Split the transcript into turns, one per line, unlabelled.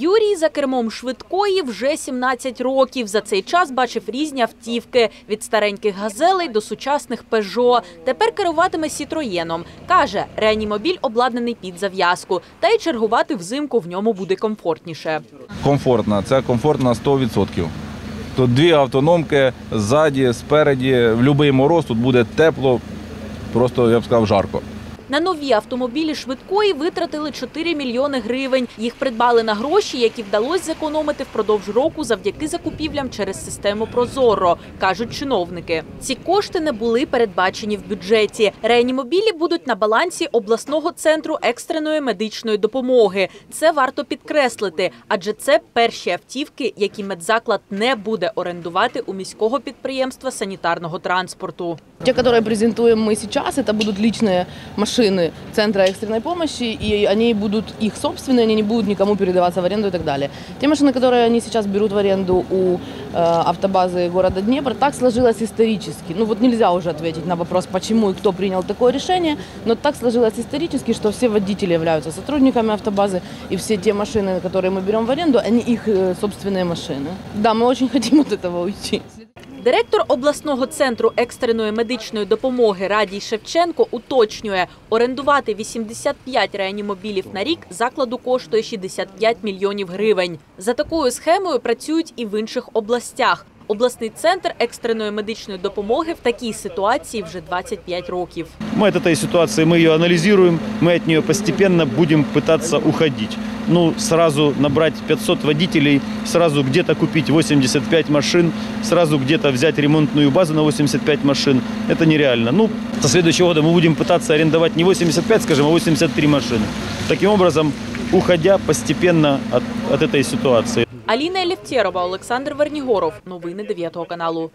Юрій за кермом швидкої вже 17 років. За цей час бачив різні автівки – від стареньких газелей до сучасних «Пежо». Тепер керуватиме «Сітроєном». Каже, реанімобіль обладнаний під зав'язку. Та й чергувати взимку в ньому буде комфортніше.
комфортна. Це комфортно на 100%. Тут дві автономки ззаді, спереді, в будь-який мороз тут буде тепло, просто я б сказав, жарко.
На нові автомобілі швидкої витратили 4 мільйони гривень. Їх придбали на гроші, які вдалося зекономити впродовж року завдяки закупівлям через систему Прозоро, кажуть чиновники. Ці кошти не були передбачені в бюджеті. Реанімобілі будуть на балансі обласного центру екстреної медичної допомоги. Це варто підкреслити, адже це перші автівки, які медзаклад не буде орендувати у міського підприємства санітарного транспорту.
Те, которые презентуем мы сейчас, это будут личные машины Центра экстренной помощи, и они будут их собственные, они не будут никому передаваться в аренду и так далее. Те машины, которые они сейчас берут в аренду у э, автобазы города Днепр, так сложилось исторически. Ну вот нельзя уже ответить на вопрос, почему и кто принял такое решение, но так сложилось исторически, что все водители являются сотрудниками автобазы, и все те машины, которые мы берем в аренду, они их э, собственные машины. Да, мы очень хотим от этого уйти.
Директор обласного центру екстреної медичної допомоги Радій Шевченко уточнює, орендувати 85 реанімобілів на рік закладу коштує 65 мільйонів гривень. За такою схемою працюють і в інших областях. Обласний центр екстреної медичної допомоги в такій ситуації вже 25 років.
Мы от этой ситуации, мы ее анализируем, мы от нее постепенно будем пытаться уходить. Ну, сразу набрать 500 водителей, сразу где-то купить 85 машин, сразу где-то взять ремонтную базу на 85 машин, это нереально. Ну, со следующего года мы будем пытаться арендовать не 85, скажем, а 83 машины. Таким образом, уходя постепенно от, от этой ситуации.
Аліна Елєфтєрова, Олександр Вернігоров. Новини 9 каналу.